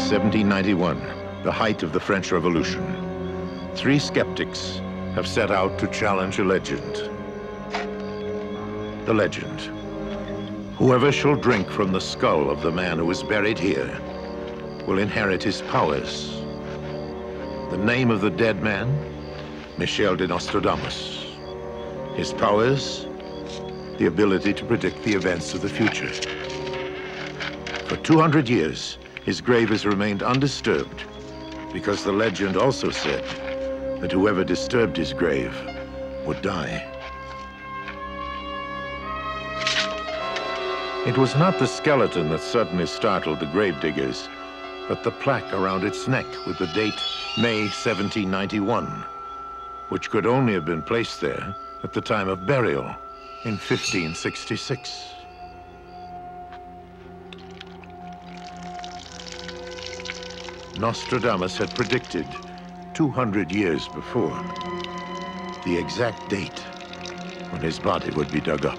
1791, the height of the French Revolution. Three skeptics have set out to challenge a legend. The legend. Whoever shall drink from the skull of the man who is buried here will inherit his powers. The name of the dead man? Michel de Nostradamus. His powers? The ability to predict the events of the future. For 200 years, his grave has remained undisturbed because the legend also said that whoever disturbed his grave would die. It was not the skeleton that suddenly startled the gravediggers, but the plaque around its neck with the date May 1791, which could only have been placed there at the time of burial in 1566. Nostradamus had predicted 200 years before the exact date when his body would be dug up.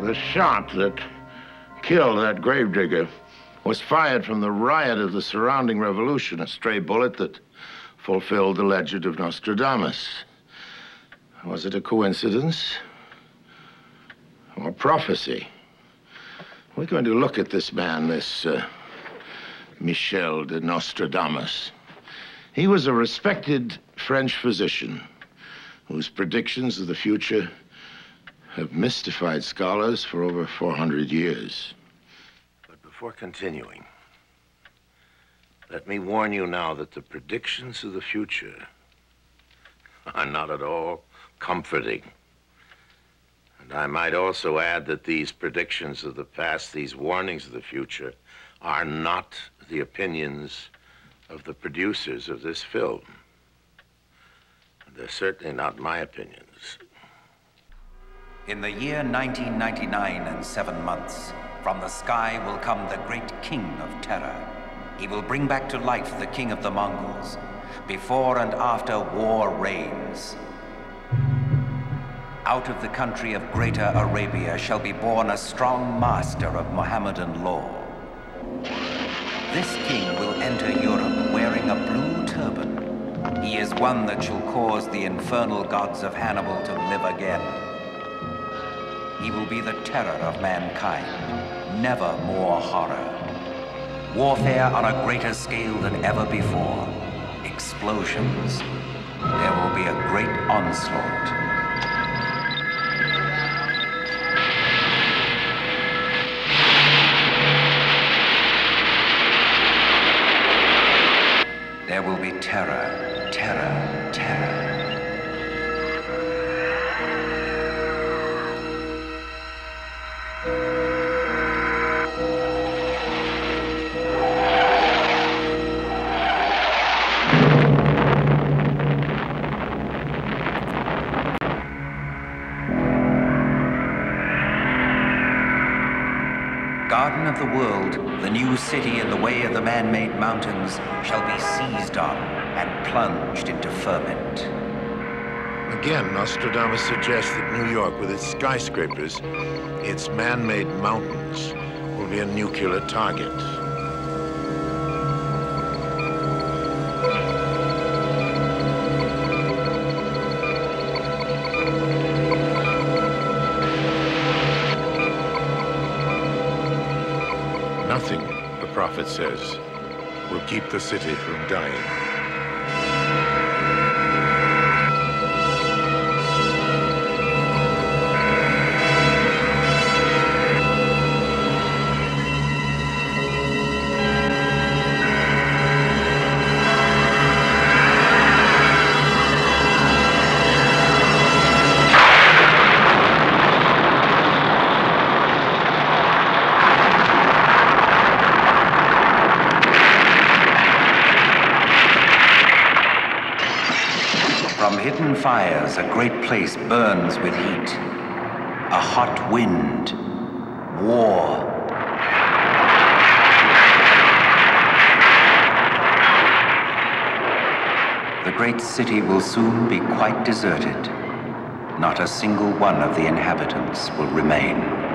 The shot that killed that gravedigger was fired from the riot of the surrounding revolution, a stray bullet that fulfilled the legend of Nostradamus. Was it a coincidence or prophecy? We're going to look at this man, this uh, Michel de Nostradamus. He was a respected French physician whose predictions of the future have mystified scholars for over 400 years. But before continuing, let me warn you now that the predictions of the future are not at all comforting. And I might also add that these predictions of the past, these warnings of the future, are not the opinions of the producers of this film. They're certainly not my opinions. In the year 1999 and seven months, from the sky will come the great king of terror. He will bring back to life the king of the Mongols. Before and after war reigns. Out of the country of Greater Arabia shall be born a strong master of Mohammedan law. This king will enter Europe wearing a blue turban. He is one that shall cause the infernal gods of Hannibal to live again. He will be the terror of mankind. Never more horror. Warfare on a greater scale than ever before. Explosions. There will be a great onslaught. Garden of the world, the new city in the way of the man-made mountains, shall be seized on and plunged into ferment. Again, Nostradamus suggests that New York, with its skyscrapers, its man-made mountains, will be a nuclear target. Nothing, the prophet says, will keep the city from dying. From hidden fires, a great place burns with heat. A hot wind. War. The great city will soon be quite deserted. Not a single one of the inhabitants will remain.